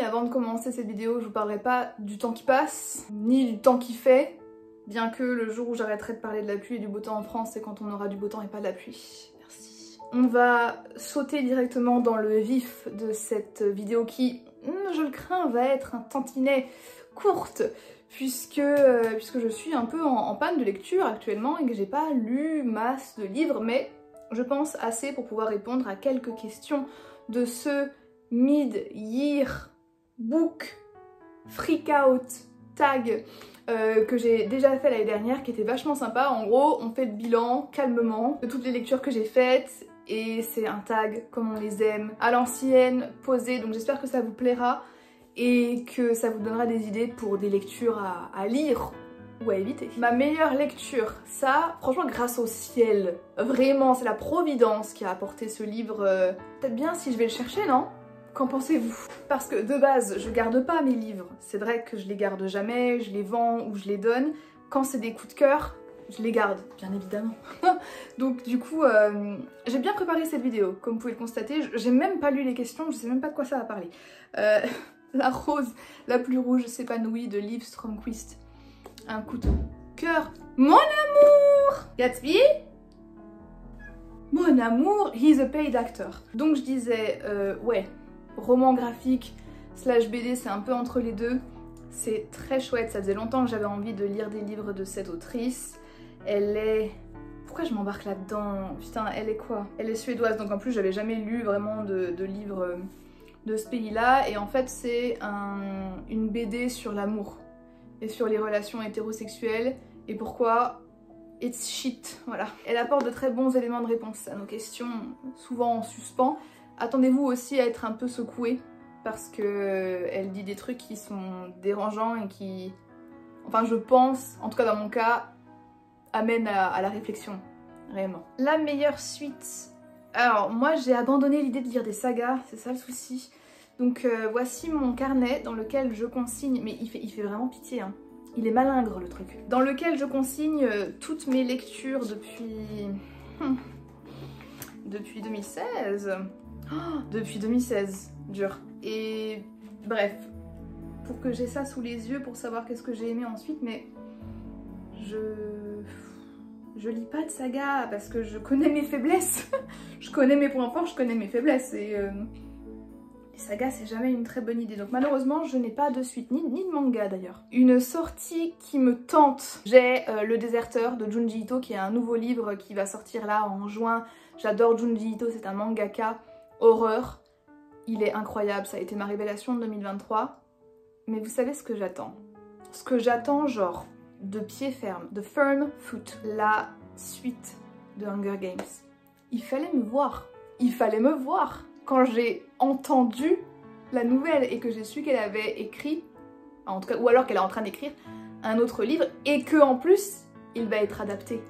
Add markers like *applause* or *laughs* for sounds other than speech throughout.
avant de commencer cette vidéo, je vous parlerai pas du temps qui passe, ni du temps qui fait, bien que le jour où j'arrêterai de parler de la pluie et du beau temps en France, c'est quand on aura du beau temps et pas de la pluie. Merci. On va sauter directement dans le vif de cette vidéo qui, hmm, je le crains, va être un tantinet courte, puisque, euh, puisque je suis un peu en, en panne de lecture actuellement et que j'ai pas lu masse de livres, mais je pense assez pour pouvoir répondre à quelques questions de ce mid-year book freak out tag euh, que j'ai déjà fait l'année dernière qui était vachement sympa. En gros, on fait le bilan calmement de toutes les lectures que j'ai faites et c'est un tag comme on les aime, à l'ancienne, posé, donc j'espère que ça vous plaira et que ça vous donnera des idées pour des lectures à, à lire ou à éviter. Ma meilleure lecture, ça, franchement grâce au ciel, vraiment c'est la providence qui a apporté ce livre, euh, peut-être bien si je vais le chercher, non? Qu'en pensez-vous? Parce que de base, je garde pas mes livres. C'est vrai que je les garde jamais, je les vends ou je les donne. Quand c'est des coups de cœur, je les garde, bien évidemment. *laughs* Donc du coup, euh, j'ai bien préparé cette vidéo, comme vous pouvez le constater. J'ai même pas lu les questions, je sais même pas de quoi ça va parler. Euh, *laughs* la rose la plus rouge s'épanouit de Liv Stromquist. Un couteau. Cœur. Mon amour Gatsby? Mon amour, he's a paid actor. Donc je disais, euh, ouais, roman graphique slash BD, c'est un peu entre les deux. C'est très chouette, ça faisait longtemps que j'avais envie de lire des livres de cette autrice. Elle est... Pourquoi je m'embarque là-dedans? Putain, elle est quoi? Elle est suédoise, donc en plus j'avais jamais lu vraiment de, livres de ce pays-là. Et en fait c'est un, une BD sur l'amour et sur les relations hétérosexuelles et pourquoi it's shit, voilà. Elle apporte de très bons éléments de réponse à nos questions, souvent en suspens, Attendez-vous aussi à être un peu secoué parce que euh, elle dit des trucs qui sont dérangeants et qui, enfin je pense, en tout cas dans mon cas, amènent à, la réflexion, réellement. La meilleure suite alors moi j'ai abandonné l'idée de lire des sagas, c'est ça le souci. Donc euh, voici mon carnet dans lequel je consigne, mais il fait, il fait vraiment pitié hein. Il est malingre le truc. Dans lequel je consigne euh, toutes mes lectures depuis... Hmm, depuis 2016. Depuis 2016, dur. Et bref, pour que j'ai ça sous les yeux, pour savoir qu'est-ce que j'ai aimé ensuite, mais je... Je lis pas de saga parce que je connais mes faiblesses. *laughs* je connais mes points forts, je connais mes faiblesses et... Euh, les sagas c'est jamais une très bonne idée donc malheureusement je n'ai pas de suite ni, ni de manga d'ailleurs. Une sortie qui me tente, j'ai euh, Le Déserteur de Junji Ito qui est un nouveau livre qui va sortir là en juin. J'adore Junji Ito, c'est un mangaka horreur. Il est incroyable, ça a été ma révélation de 2023. Mais vous savez ce que j'attends? Ce que j'attends, genre, de pied ferme, de firm foot, la suite de Hunger Games. Il fallait me voir. Il fallait me voir. Quand j'ai entendu la nouvelle et que j'ai su qu'elle avait écrit, en tout cas, ou alors qu'elle est en train d'écrire un autre livre et que en plus, il va être adapté.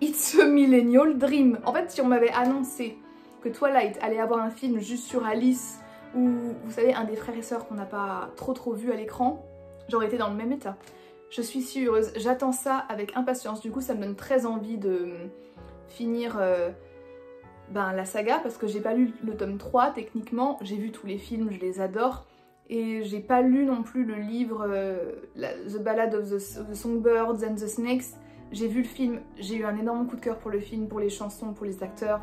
It's a millennial dream. En fait, si on m'avait annoncé que Twilight allait avoir un film juste sur Alice ou vous savez un des frères et sœurs qu'on n'a pas trop trop vu à l'écran, j'aurais été dans le même état. Je suis si heureuse, j'attends ça avec impatience, du coup ça me donne très envie de finir euh, ben, la saga parce que j'ai pas lu le tome 3 techniquement, j'ai vu tous les films, je les adore. Et j'ai pas lu non plus le livre euh, The Ballad of the, of the Songbirds and the Snakes, j'ai vu le film, j'ai eu un énorme coup de cœur pour le film, pour les chansons, pour les acteurs,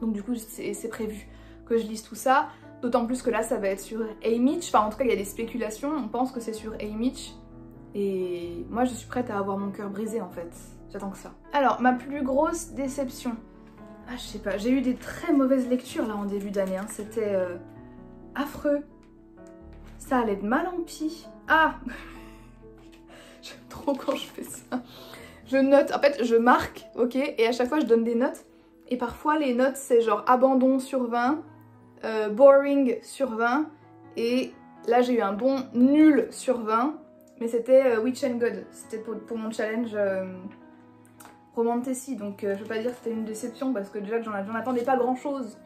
donc du coup c'est prévu que je lise tout ça. D'autant plus que là ça va être sur A-Mitch, enfin en tout cas il y a des spéculations, on pense que c'est sur A-Mitch. Et moi je suis prête à avoir mon cœur brisé en fait, j'attends que ça. Alors ma plus grosse déception, ah je sais pas, j'ai eu des très mauvaises lectures là en début d'année, hein. c'était euh, affreux. Ça allait de mal en pis. Ah *laughs* J'aime trop quand je fais ça. Je note, en fait je marque, ok, et à chaque fois je donne des notes et parfois les notes c'est genre abandon sur 20, euh, boring sur 20 et là j'ai eu un bon nul sur 20 mais c'était euh, Witch and God, c'était pour, mon challenge euh, donc je veux pas dire que c'était une déception parce que déjà j'en attendais pas grand chose.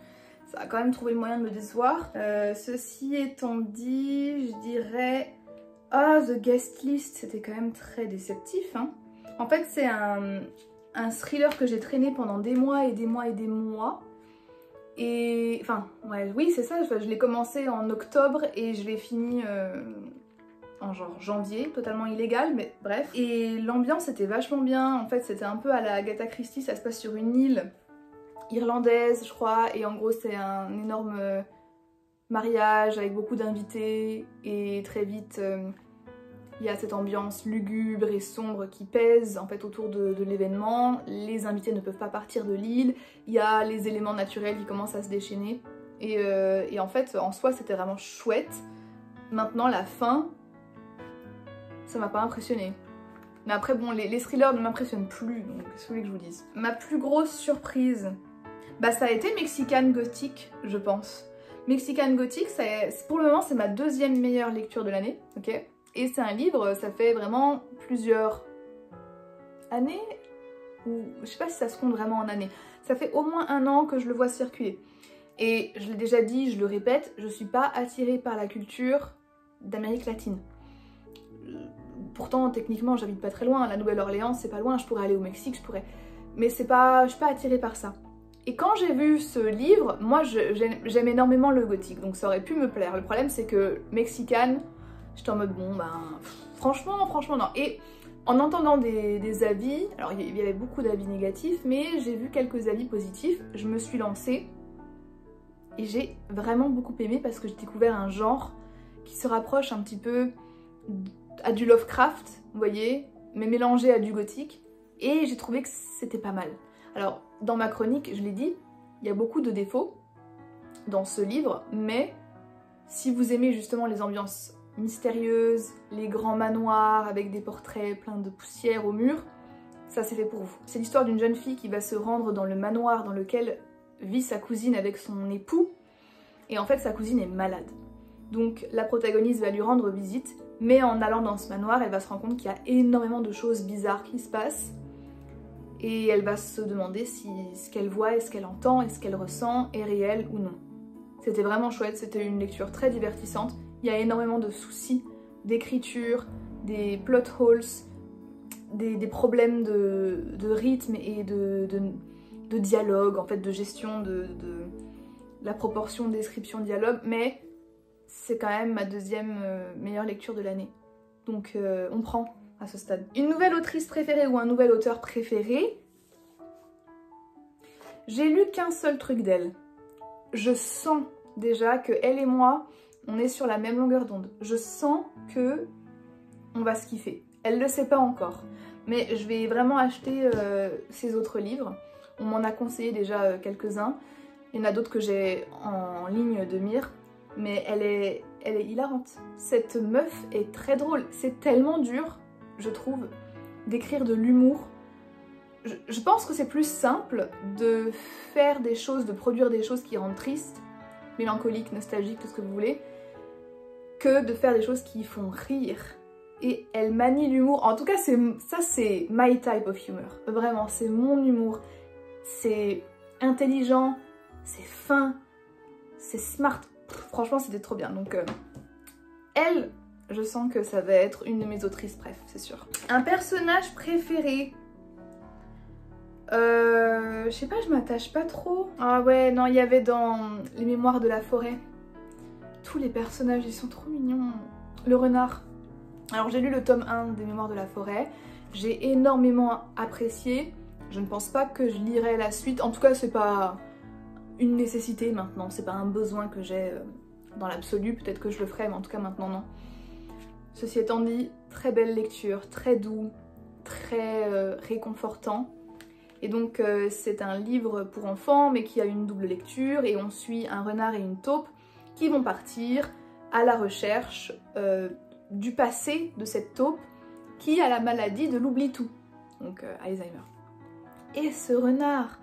Ça a quand même trouvé le moyen de me décevoir. ceci étant dit, je dirais... Ah, The Guest List, c'était quand même très déceptif. Hein. En fait, c'est un, un thriller que j'ai traîné pendant des mois et des mois et des mois. Et enfin, ouais, oui, c'est ça, je l'ai commencé en octobre et je l'ai fini euh, en genre janvier, totalement illégal, mais bref. Et l'ambiance était vachement bien, en fait c'était un peu à la Agatha Christie, ça se passe sur une île irlandaise, je crois, et en gros c'est un énorme euh, mariage avec beaucoup d'invités et très vite euh, il y a cette ambiance lugubre et sombre qui pèse en autour de, l'événement. Les invités ne peuvent pas partir de l'île. Il y a les éléments naturels qui commencent à se déchaîner. Et, euh, en fait, en soi, c'était vraiment chouette. Maintenant, la fin, ça m'a pas impressionné. Mais après, bon, les, thrillers ne m'impressionnent plus, donc qu'est-ce que je vous dise? Ma plus grosse surprise, bah ça a été Mexican Gothic, je pense. Mexican Gothic, pour le moment, c'est ma deuxième meilleure lecture de l'année, ok? Et c'est un livre, ça fait vraiment plusieurs années, ou je sais pas si ça se compte vraiment en années. Ça fait au moins un an que je le vois circuler. Et je l'ai déjà dit, je le répète, je suis pas attirée par la culture d'Amérique latine. Pourtant, techniquement, j'habite pas très loin. La Nouvelle-Orléans, c'est pas loin. Je pourrais aller au Mexique, je pourrais. Mais c'est pas, je suis pas attirée par ça. Et quand j'ai vu ce livre, moi j'aime énormément le gothique, donc ça aurait pu me plaire. Le problème c'est que Mexican, J'étais en mode bon ben franchement, franchement non. Et en entendant des, avis, alors il y avait beaucoup d'avis négatifs, mais j'ai vu quelques avis positifs, je me suis lancée et j'ai vraiment beaucoup aimé parce que j'ai découvert un genre qui se rapproche un petit peu à du Lovecraft, vous voyez, mais mélangé à du gothique, et j'ai trouvé que c'était pas mal. Alors, dans ma chronique, je l'ai dit, il y a beaucoup de défauts dans ce livre, mais si vous aimez justement les ambiances mystérieuse, les grands manoirs avec des portraits pleins de poussière au mur, ça c'est fait pour vous. C'est l'histoire d'une jeune fille qui va se rendre dans le manoir dans lequel vit sa cousine avec son époux, et en fait sa cousine est malade. Donc la protagoniste va lui rendre visite, mais en allant dans ce manoir, elle va se rendre compte qu'il y a énormément de choses bizarres qui se passent, et elle va se demander si ce qu'elle voit et ce qu'elle entend et ce qu'elle ressent est réel ou non. C'était vraiment chouette, c'était une lecture très divertissante, il y a énormément de soucis d'écriture, des plot holes, des, problèmes de, rythme et de, dialogue, en fait de gestion de, la proportion description-dialogue, mais c'est quand même ma deuxième euh, meilleure lecture de l'année. Donc euh, on prend à ce stade. Une nouvelle autrice préférée ou un nouvel auteur préféré? J'ai lu qu'un seul truc d'elle. Je sens déjà que elle et moi, on est sur la même longueur d'onde. Je sens que on va se kiffer. Elle le sait pas encore, mais je vais vraiment acheter euh, ses autres livres. On m'en a conseillé déjà euh, quelques-uns. Il y en a d'autres que j'ai en ligne de mire, mais elle est, elle est hilarante. Cette meuf est très drôle. C'est tellement dur, je trouve, d'écrire de l'humour. Je, je pense que c'est plus simple de faire des choses, de produire des choses qui rendent triste, mélancolique, nostalgique, tout ce que vous voulez, que de faire des choses qui font rire. Et elle manie l'humour. En tout cas, ça c'est my type of humor. Vraiment, c'est mon humour. C'est intelligent, c'est fin, c'est smart. franchement, c'était trop bien. Donc, euh, elle, je sens que ça va être une de mes autrices, bref, c'est sûr. Un personnage préféré euh, je sais pas, je m'attache pas trop. Ah ouais, non, il y avait dans les mémoires de la forêt tous les personnages, ils sont trop mignons. Le renard. Alors j'ai lu le tome 1 des Mémoires de la forêt. J'ai énormément apprécié. Je ne pense pas que je lirai la suite. En tout cas, c'est pas une nécessité maintenant. C'est pas un besoin que j'ai euh, dans l'absolu. Peut-être que je le ferai, mais en tout cas maintenant non. Ceci étant dit, très belle lecture, très doux, très euh, réconfortant. Et donc euh, c'est un livre pour enfants mais qui a une double lecture et on suit un renard et une taupe qui vont partir à la recherche euh, du passé de cette taupe qui a la maladie de l'oubli-tout, donc euh, Alzheimer. Et ce renard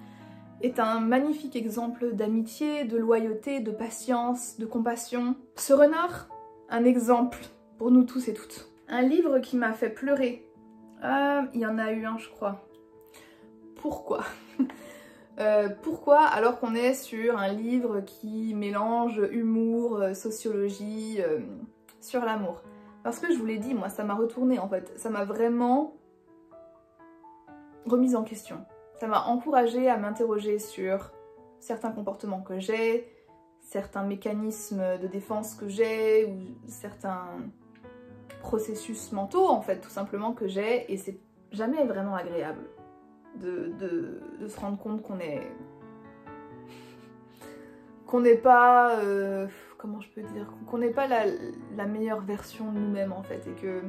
est un magnifique exemple d'amitié, de loyauté, de patience, de compassion. Ce renard, un exemple pour nous tous et toutes. Un livre qui m'a fait pleurer. Ah, il y en a eu un, je crois. Pourquoi? *laughs* euh, pourquoi alors qu'on est sur un livre qui mélange humour, euh, sociologie, euh, sur l'amour? Parce que je vous l'ai dit, moi ça m'a retourné en fait, ça m'a vraiment remise en question. Ça m'a encouragée à m'interroger sur certains comportements que j'ai, certains mécanismes de défense que j'ai, ou certains processus mentaux en fait tout simplement que j'ai et c'est jamais vraiment agréable de, se rendre compte qu'on est qu'on n'est pas euh, comment je peux dire qu'on n'est pas la, meilleure version de nous-mêmes en fait et que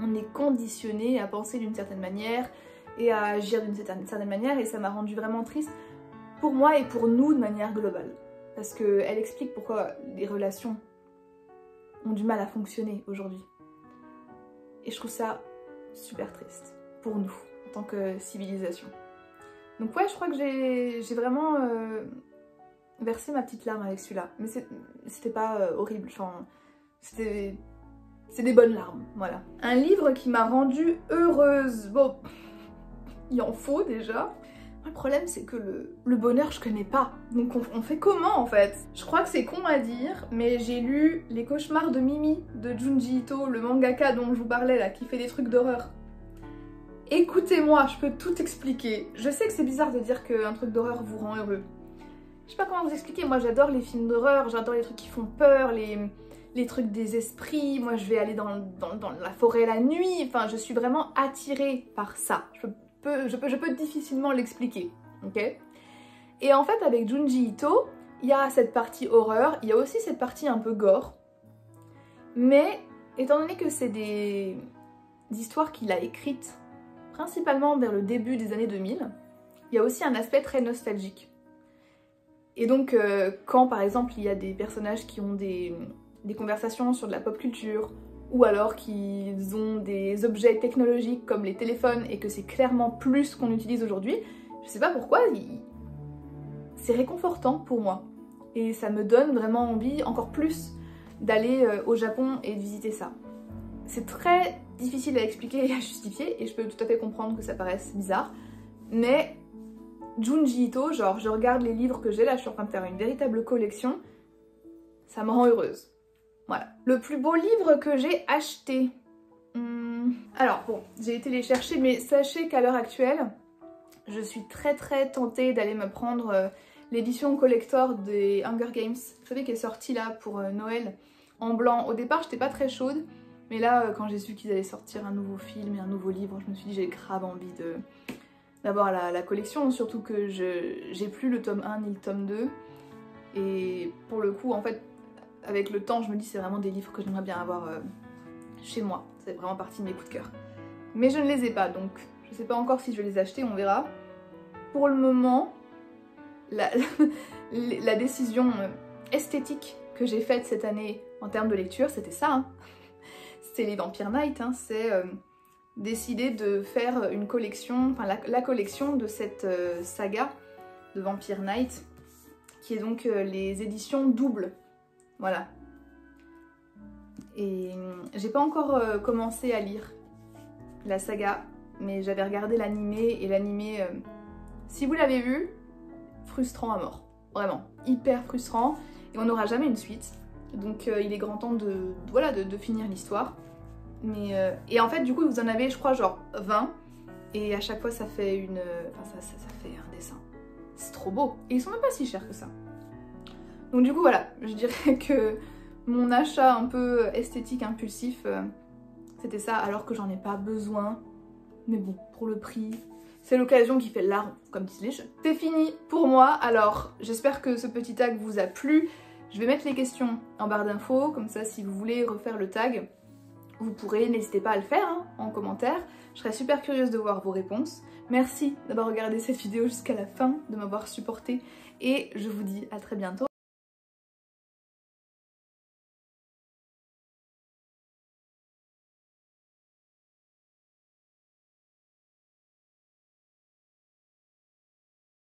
on est conditionné à penser d'une certaine manière et à agir d'une certaine manière et ça m'a rendu vraiment triste pour moi et pour nous de manière globale. Parce qu'elle explique pourquoi les relations ont du mal à fonctionner aujourd'hui. Et je trouve ça super triste pour nous, que civilisation. Donc ouais, je crois que j'ai vraiment euh, versé ma petite larme avec celui-là. Mais c'était pas euh, horrible, enfin, c'était... Des bonnes larmes, voilà. Un livre qui m'a rendue heureuse. Bon, il en faut déjà. Le problème, c'est que le, bonheur, je connais pas. Donc on, fait comment en fait? Je crois que c'est con à dire, mais j'ai lu Les cauchemars de Mimi de Junji Ito, le mangaka dont je vous parlais là, qui fait des trucs d'horreur. Écoutez-moi, je peux tout expliquer. Je sais que c'est bizarre de dire qu'un truc d'horreur vous rend heureux. Je sais pas comment vous expliquer, moi j'adore les films d'horreur, j'adore les trucs qui font peur, les, trucs des esprits, moi je vais aller dans, la forêt la nuit, enfin je suis vraiment attirée par ça. Je je peux, je peux difficilement l'expliquer, ok? Et en fait, avec Junji Ito, il y a cette partie horreur, il y a aussi cette partie un peu gore, mais étant donné que c'est des, histoires qu'il a écrites principalement vers le début des années 2000, il y a aussi un aspect très nostalgique. Et donc, euh, quand par exemple il y a des personnages qui ont des, conversations sur de la pop culture, ou alors qu'ils ont des objets technologiques comme les téléphones et que c'est clairement plus qu'on utilise aujourd'hui, je sais pas pourquoi, c'est réconfortant pour moi. Et ça me donne vraiment envie encore plus d'aller euh, au Japon et de visiter ça. C'est très difficile à expliquer et à justifier et je peux tout à fait comprendre que ça paraisse bizarre, mais Junji Ito, genre je regarde les livres que j'ai là, je suis en train de faire une véritable collection, ça me rend heureuse. Voilà. Le plus beau livre que j'ai acheté. Hmm. Alors bon, j'ai été les chercher, mais sachez qu'à l'heure actuelle, je suis très très tentée d'aller me prendre euh, l'édition collector des Hunger Games. Vous savez, qui est sortie là pour euh, Noël en blanc. Au départ, j'étais pas très chaude, mais là, euh, quand j'ai su qu'ils allaient sortir un nouveau film et un nouveau livre, je me suis dit j'ai grave envie d'avoir la, collection, surtout que j'ai plus le tome 1 ni le tome 2. Et pour le coup, en fait, avec le temps, je me dis c'est vraiment des livres que j'aimerais bien avoir euh, chez moi. C'est vraiment partie de mes coups de cœur. Mais je ne les ai pas, donc je sais pas encore si je vais les acheter, on verra. Pour le moment, la, *laughs* décision euh, esthétique que j'ai faite cette année en termes de lecture, c'était ça. Hein. C'était les Vampire Night, hein. c'est euh, de faire une collection, enfin la, collection de cette saga de Vampire Night, qui est donc les éditions doubles voilà. Et j'ai pas encore euh, commencé à lire la saga, mais j'avais regardé l'animé et l'animé, euh, si vous l'avez vu, frustrant à mort. Vraiment, hyper frustrant. Et on n'aura jamais une suite. Donc euh, il est grand temps de, de, finir l'histoire. Mais et en fait, du coup, vous en avez, je crois, genre 20. Et à chaque fois, ça fait une... Enfin, ça, fait un dessin. C'est trop beau. Et ils sont même pas si chers que ça. Donc du coup voilà, je dirais *laughs* que mon achat un peu esthétique impulsif, euh, c'était ça alors que j'en ai pas besoin. Mais bon, pour le prix, c'est l'occasion qui fait l'arme, comme disent les jeunes. C'est fini pour moi, alors j'espère que ce petit tag vous a plu. Je vais mettre les questions en barre d'infos, comme ça si vous voulez refaire le tag, vous pourrez, n'hésitez pas à le faire hein, en commentaire. Je serais super curieuse de voir vos réponses. Merci d'avoir regardé cette vidéo jusqu'à la fin, de m'avoir supporté et je vous dis à très bientôt.